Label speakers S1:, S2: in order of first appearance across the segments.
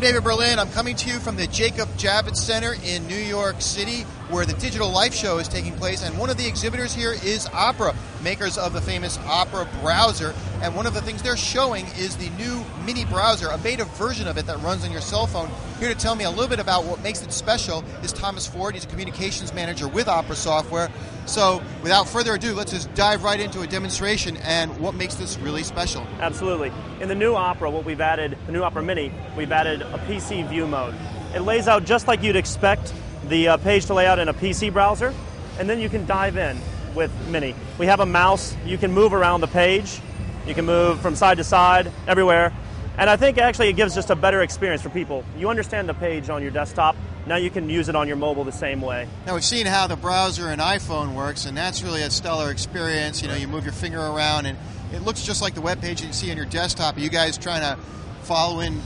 S1: David Berlind. I'm coming to you from the Jacob Javits Center in New York City, where the Digital Life Show is taking place. And one of the exhibitors here is Opera, makers of the famous Opera browser. And one of the things they're showing is the new mini browser, a beta version of it that runs on your cell phone. Here to tell me a little bit about what makes it special is Thomas Ford. He's a communications manager with Opera Software. So, without further ado, let's just dive right into a demonstration and what makes this really special.
S2: Absolutely. In the new Opera, what we've added, the new Opera Mini, we've added a PC view mode. It lays out just like you'd expect the uh, page to layout in a PC browser, and then you can dive in with Mini. We have a mouse, you can move around the page, you can move from side to side, everywhere. And I think actually it gives just a better experience for people. You understand the page on your desktop, now you can use it on your mobile the same way.
S1: Now we've seen how the browser and iPhone works, and that's really a stellar experience. You know, you move your finger around, and it looks just like the web page you see on your desktop. Are you guys trying to follow in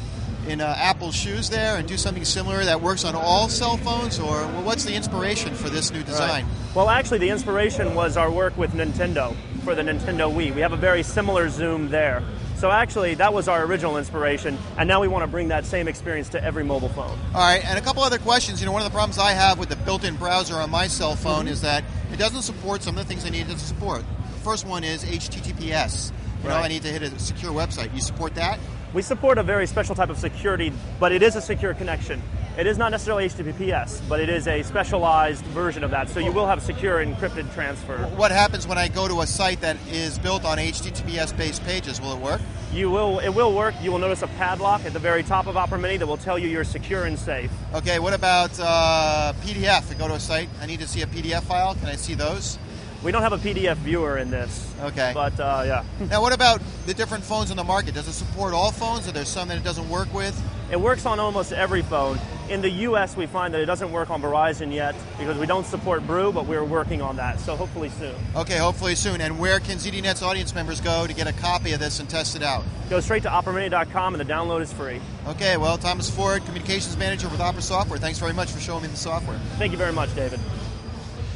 S1: in uh, Apple's shoes there and do something similar that works on all cell phones, or well, what's the inspiration for this new design?
S2: Right. Well, actually, the inspiration was our work with Nintendo for the Nintendo Wii. We have a very similar zoom there. So actually, that was our original inspiration, and now we want to bring that same experience to every mobile phone.
S1: All right, and a couple other questions. You know, one of the problems I have with the built-in browser on my cell phone mm-hmm. is that it doesn't support some of the things I need it to support. The first one is HTTPS. You right. know, I need to hit a secure website. You support that?
S2: We support a very special type of security, but it is a secure connection. It is not necessarily HTTPS, but it is a specialized version of that. So you will have secure encrypted transfer.
S1: What happens when I go to a site that is built on HTTPS-based pages? Will it work?
S2: You will. It will work. You will notice a padlock at the very top of Opera Mini that will tell you you're secure and safe.
S1: Okay. What about uh, PDF? I go to a site. I need to see a PDF file. Can I see those?
S2: We don't have a PDF viewer in this.
S1: Okay.
S2: But uh, yeah.
S1: now, what about the different phones on the market? Does it support all phones? Are there some that it doesn't work with?
S2: It works on almost every phone. In the US, we find that it doesn't work on Verizon yet because we don't support Brew, but we're working on that. So hopefully soon.
S1: Okay, hopefully soon. And where can ZDNet's audience members go to get a copy of this and test it out?
S2: Go straight to operamini.com and the download is free.
S1: Okay, well, Thomas Ford, Communications Manager with Opera Software, thanks very much for showing me the software.
S2: Thank you very much, David.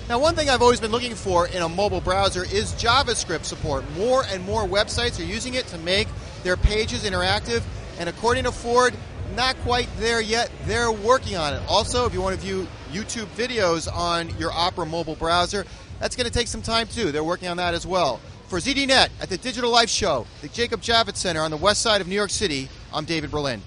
S1: Now, one thing I've always been looking for in a mobile browser is JavaScript support. More and more websites are using it to make their pages interactive, and according to Ford, not quite there yet. They're working on it. Also, if you want to view YouTube videos on your Opera mobile browser, that's going to take some time too. They're working on that as well. For ZDNet at the Digital Life Show, the Jacob Javits Center on the west side of New York City, I'm David Berlind.